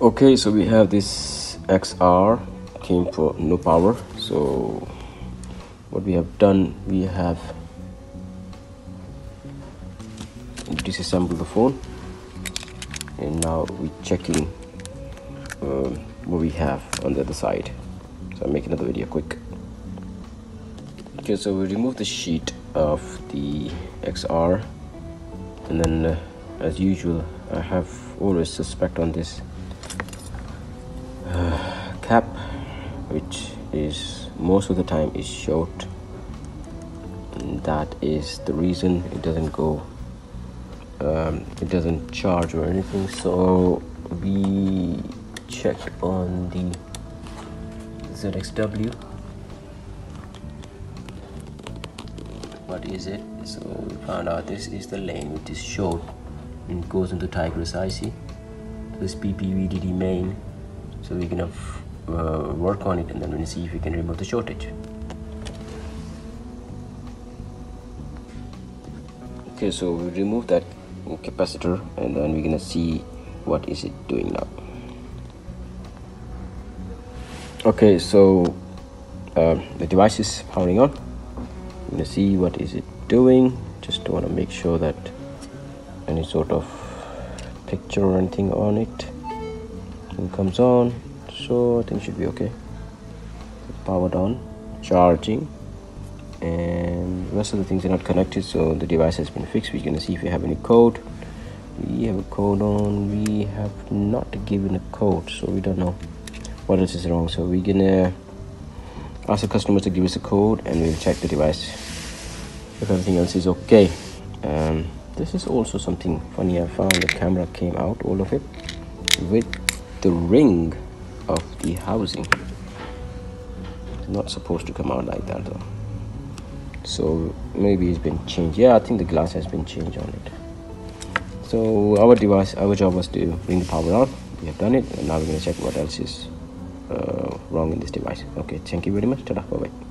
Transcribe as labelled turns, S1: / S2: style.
S1: okay so we have this xr came for no power. So what we have done we have disassembled the phone. And now we're checking um, what we have on the other side. So I'll make another video quick. Okay so we remove the sheet of the XR and then uh, as usual I have always suspect on this uh, cap which is most of the time is short. And that is the reason it doesn't go um, it doesn't charge or anything. So we checked on the ZXW what is it? So we found out this is the lane which is short and goes into Tigris IC this PPVDD main so we're gonna uh, work on it and then we're gonna see if we can remove the shortage. Okay so we remove that capacitor and then we're gonna see what is it doing now. Okay so um, the device is powering on. I'm gonna see what is it doing. Just want to make sure that any sort of picture or anything on it and comes on. So I think should be okay. Powered on charging and rest of the things are not connected so the device has been fixed. We're gonna see if we have any code. We have a code on. We have not given a code so we don't know what else is wrong. So we're gonna ask the customer to give us a code and we'll check the device if everything else is okay. Um, this is also something funny I found. The camera came out all of it with the ring of the housing. Not supposed to come out like that though. So maybe it's been changed. Yeah I think the glass has been changed on it. So our device our job was to bring the power on. We have done it and now we're going to check what else is uh, wrong in this device. Okay thank you very much. Bye bye